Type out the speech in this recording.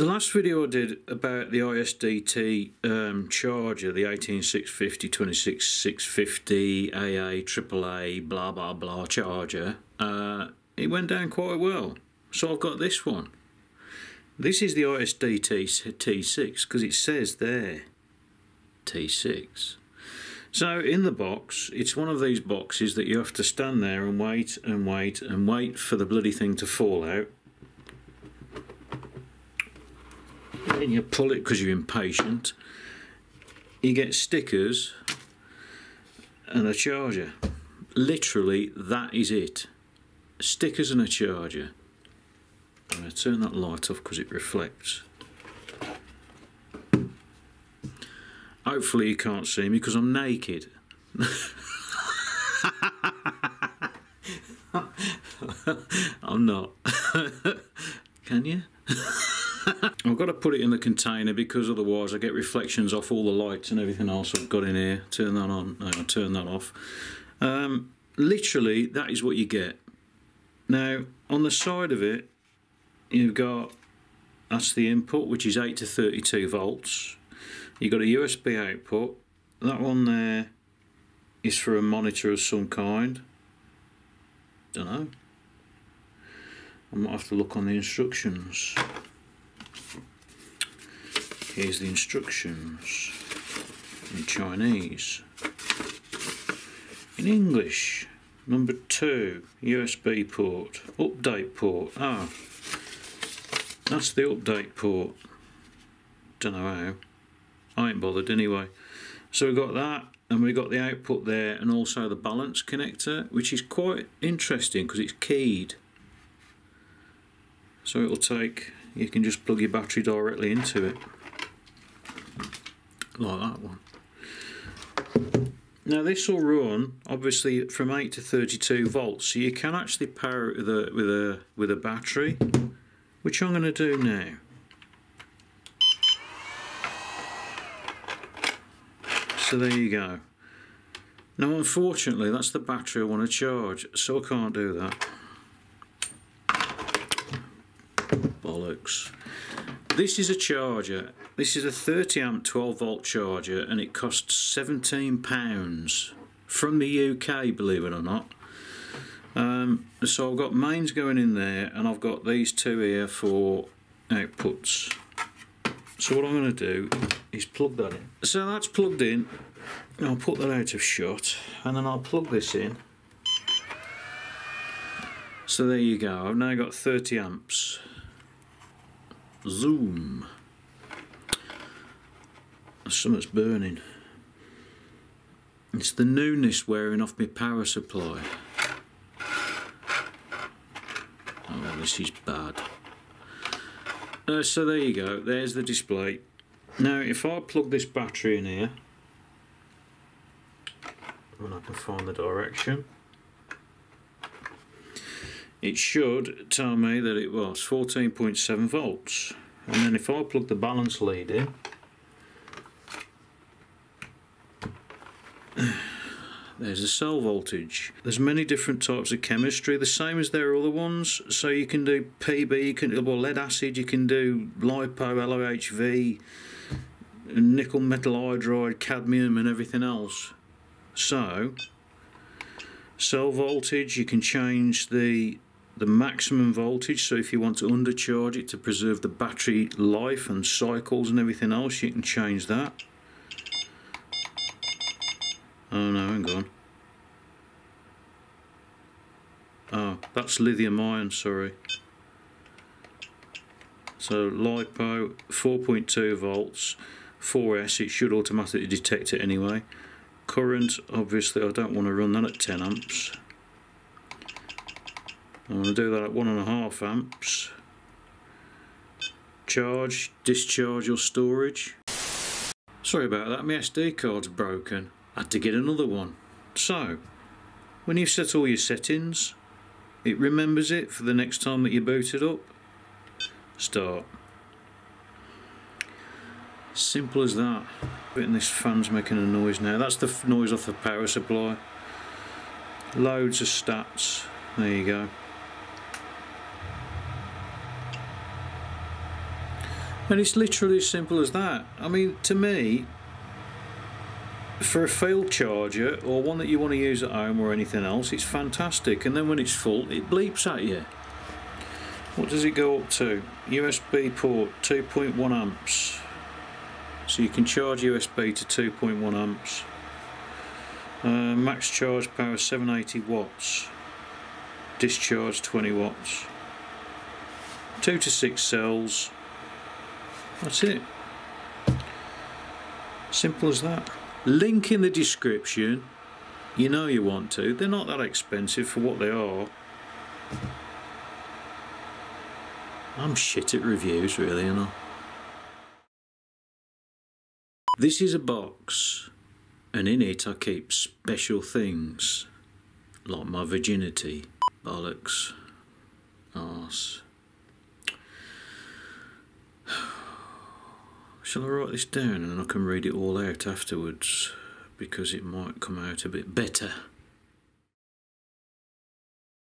The last video I did about the ISDT um, charger, the 18650, 26650, AA, AAA, blah blah blah charger, uh, it went down quite well. So I've got this one. This is the ISDT T6 because it says there T6. So in the box, it's one of these boxes that you have to stand there and wait and wait and wait for the bloody thing to fall out. And you pull it because you're impatient. You get stickers and a charger. Literally, that is it. Stickers and a charger. I'm going to turn that light off because it reflects. Hopefully you can't see me because I'm naked. I'm not. Can you? I've got to put it in the container because otherwise I get reflections off all the lights and everything else I've got in here. Turn that on. No, I turn that off. Um, literally, that is what you get. Now, on the side of it, you've got that's the input, which is 8 to 32 volts. You've got a USB output. That one there is for a monitor of some kind. Don't know. I might have to look on the instructions. Here's the instructions in Chinese. In English, number two, USB port, update port. Ah, that's the update port. Don't know how. I ain't bothered anyway. So we've got that and we've got the output there and also the balance connector which is quite interesting because it's keyed. So it'll take, you can just plug your battery directly into it. Like that one. Now this will run obviously from 8 to 32 volts so you can actually power it with a, with a, with a battery which I'm going to do now. So there you go. Now unfortunately that's the battery I want to charge so I can't do that. Bollocks. This is a charger. This is a 30 amp 12 volt charger and it costs 17 pounds from the UK believe it or not. Um, so I've got mains going in there and I've got these two here for outputs. So what I'm going to do is plug that in. So that's plugged in. I'll put that out of shot and then I'll plug this in. So there you go. I've now got 30 amps. Zoom. Something's burning. It's the newness wearing off my power supply. Oh, this is bad. Uh, so there you go, there's the display. Now if I plug this battery in here, when I can find the direction, it should tell me that it was 14.7 volts. And then if I plug the balance lead in, there's the cell voltage. There's many different types of chemistry, the same as there are other ones. So you can do PB, you can do well, lead acid, you can do LiPo, LiHV, nickel metal hydride, cadmium and everything else. So, cell voltage, you can change the the maximum voltage so if you want to undercharge it to preserve the battery life and cycles and everything else you can change that Oh no, hang on. Oh, that's lithium ion, sorry. So LiPo, 4.2 volts, 4S, it should automatically detect it anyway. Current, obviously I don't want to run that at 10 amps. I want to do that at 1.5 amps. Charge, discharge or storage. Sorry about that, my SD card's broken had to get another one. So, when you've set all your settings, it remembers it for the next time that you boot it up. Start. Simple as that. And this fan's making a noise now. That's the noise off the power supply. Loads of stats. There you go. And it's literally as simple as that. I mean, to me, for a field charger or one that you want to use at home or anything else, it's fantastic. And then when it's full, it bleeps at you. What does it go up to? USB port 2.1 amps. So you can charge USB to 2.1 amps. Uh, max charge power 780 watts. Discharge 20 watts. 2 to 6 cells. That's it. Simple as that. Link in the description. You know you want to. They're not that expensive for what they are. I'm shit at reviews, really, you know. This is a box, and in it I keep special things, like my virginity, bollocks, arse. Shall I write this down and I can read it all out afterwards because it might come out a bit better.